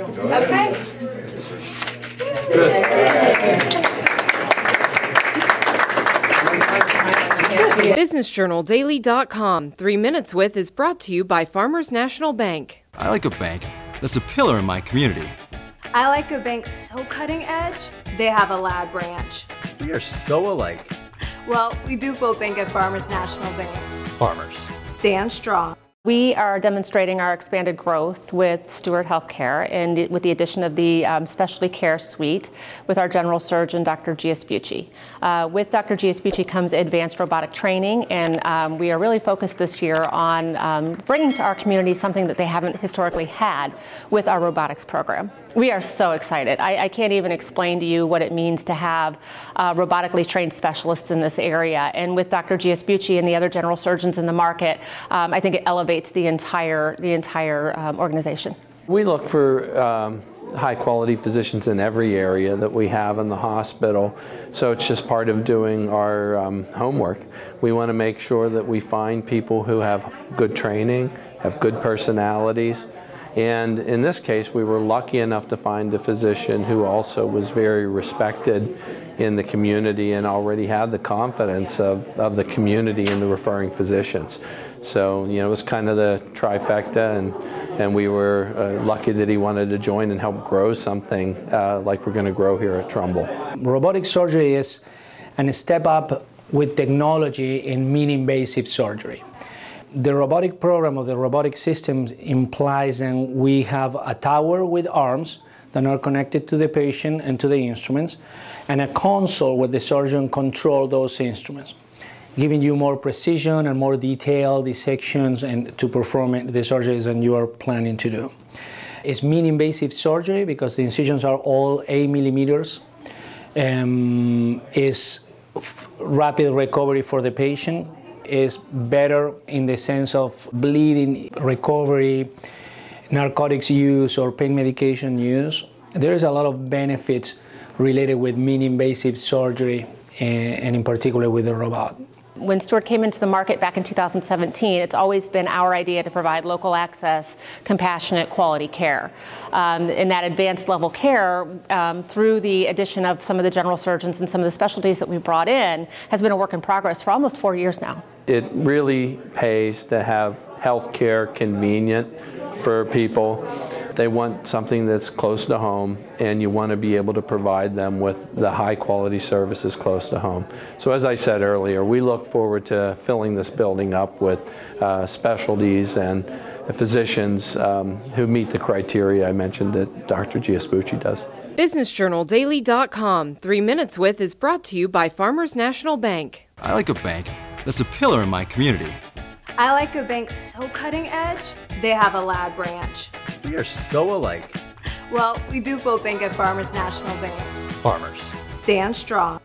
Okay. BusinessJournalDaily.com. Three Minutes With is brought to you by Farmers National Bank. I like a bank that's a pillar in my community. I like a bank so cutting edge, they have a lab branch. We are so alike. Well, we do both bank at Farmers National Bank. Farmers. Stand strong. We are demonstrating our expanded growth with Steward Healthcare and with the addition of the um, specialty care suite with our general surgeon, Dr. Giuseppucci. Uh, with Dr. Giuseppucci comes advanced robotic training, and um, we are really focused this year on um, bringing to our community something that they haven't historically had with our robotics program. We are so excited. I, I can't even explain to you what it means to have uh, robotically trained specialists in this area. And with Dr. Giuseppucci and the other general surgeons in the market, um, I think it elevates the entire the entire um, organization. We look for um, high quality physicians in every area that we have in the hospital. So it's just part of doing our um, homework. We want to make sure that we find people who have good training, have good personalities, and in this case, we were lucky enough to find a physician who also was very respected in the community and already had the confidence of, of the community and the referring physicians. So, you know, it was kind of the trifecta, and, and we were uh, lucky that he wanted to join and help grow something uh, like we're going to grow here at Trumbull. Robotic surgery is a step up with technology in mean invasive surgery. The robotic program of the robotic systems implies that we have a tower with arms that are connected to the patient and to the instruments, and a console where the surgeon control those instruments, giving you more precision and more detailed dissections and to perform the surgeries that you are planning to do. It's mean invasive surgery because the incisions are all 8 millimeters. Um, is rapid recovery for the patient is better in the sense of bleeding recovery, narcotics use, or pain medication use. There is a lot of benefits related with mean invasive surgery eh, and in particular with the robot. When Steward came into the market back in 2017, it's always been our idea to provide local access, compassionate, quality care. Um, in that advanced level care, um, through the addition of some of the general surgeons and some of the specialties that we brought in, has been a work in progress for almost four years now. It really pays to have health care convenient for people. They want something that's close to home, and you want to be able to provide them with the high quality services close to home. So, as I said earlier, we look forward to filling this building up with uh, specialties and physicians um, who meet the criteria I mentioned that Dr. Giuseppucci does. BusinessJournalDaily.com. Three Minutes With is brought to you by Farmers National Bank. I like a bank that's a pillar in my community. I like a bank so cutting edge, they have a lab branch. We are so alike. Well, we do both bank at Farmers National Bank. Farmers. Stand strong.